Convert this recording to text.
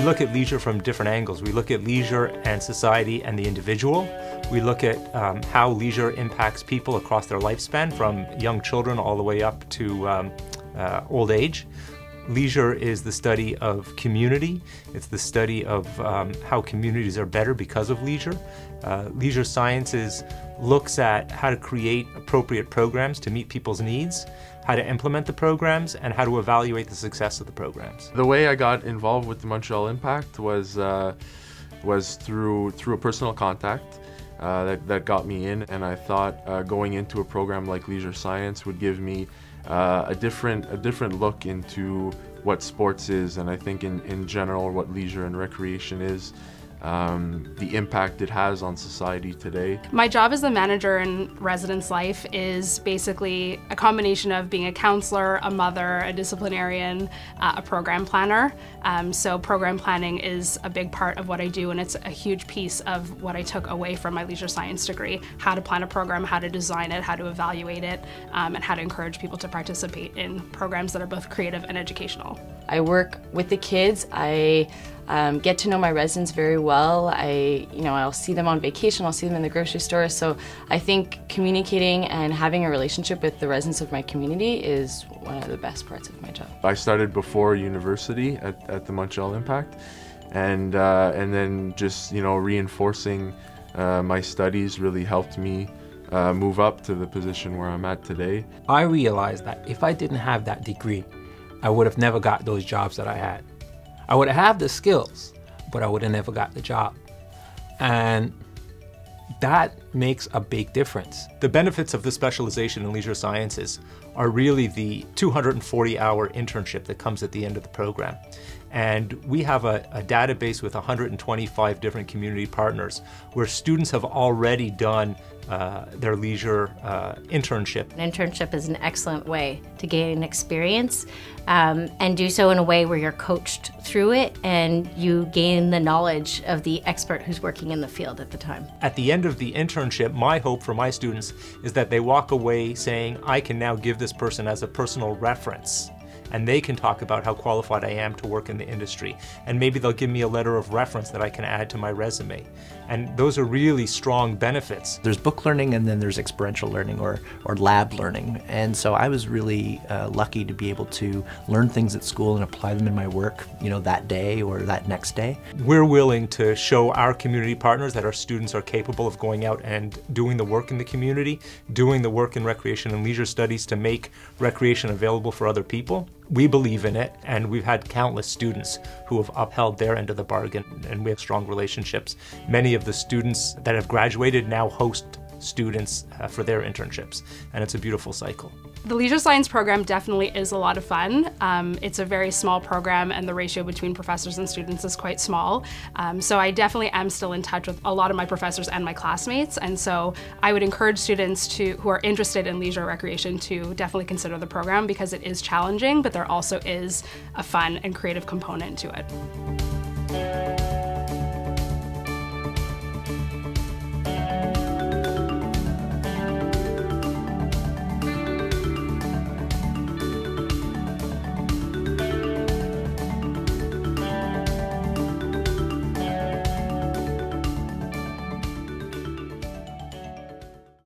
look at leisure from different angles. We look at leisure and society and the individual. We look at um, how leisure impacts people across their lifespan, from young children all the way up to um, uh, old age. Leisure is the study of community. It's the study of um, how communities are better because of leisure. Uh, leisure sciences looks at how to create appropriate programs to meet people's needs, how to implement the programs, and how to evaluate the success of the programs. The way I got involved with the Montreal Impact was uh, was through through a personal contact. Uh, that, that got me in, and I thought uh, going into a program like Leisure Science would give me uh, a different a different look into what sports is, and I think in, in general what leisure and recreation is um, the impact it has on society today. My job as the manager in residence life is basically a combination of being a counselor, a mother, a disciplinarian, uh, a program planner. Um, so program planning is a big part of what I do and it's a huge piece of what I took away from my leisure science degree, how to plan a program, how to design it, how to evaluate it, um, and how to encourage people to participate in programs that are both creative and educational. I work with the kids. I um, get to know my residents very well. I, you know, I'll see them on vacation, I'll see them in the grocery store. So I think communicating and having a relationship with the residents of my community is one of the best parts of my job. I started before university at, at the Montreal Impact, and uh, and then just you know reinforcing uh, my studies really helped me uh, move up to the position where I'm at today. I realized that if I didn't have that degree, I would have never got those jobs that I had. I would have the skills, but I would have never got the job. And that makes a big difference. The benefits of the specialization in leisure sciences are really the 240 hour internship that comes at the end of the program. And we have a, a, database with 125 different community partners where students have already done uh, their leisure uh, internship. An internship is an excellent way to gain experience um, and do so in a way where you're coached through it and you gain the knowledge of the expert who's working in the field at the time. At the end of the internship, my hope for my students is that they walk away saying, I can now give this person as a personal reference and they can talk about how qualified I am to work in the industry. And maybe they'll give me a letter of reference that I can add to my resume. And those are really strong benefits. There's book learning and then there's experiential learning or, or lab learning. And so I was really uh, lucky to be able to learn things at school and apply them in my work, you know, that day or that next day. We're willing to show our community partners that our students are capable of going out and doing the work in the community, doing the work in recreation and leisure studies to make recreation available for other people. We believe in it, and we've had countless students who have upheld their end of the bargain, and we have strong relationships. Many of the students that have graduated now host students uh, for their internships, and it's a beautiful cycle. The Leisure Science program definitely is a lot of fun. Um, it's a very small program and the ratio between professors and students is quite small. Um, so I definitely am still in touch with a lot of my professors and my classmates and so I would encourage students to who are interested in leisure recreation to definitely consider the program because it is challenging but there also is a fun and creative component to it.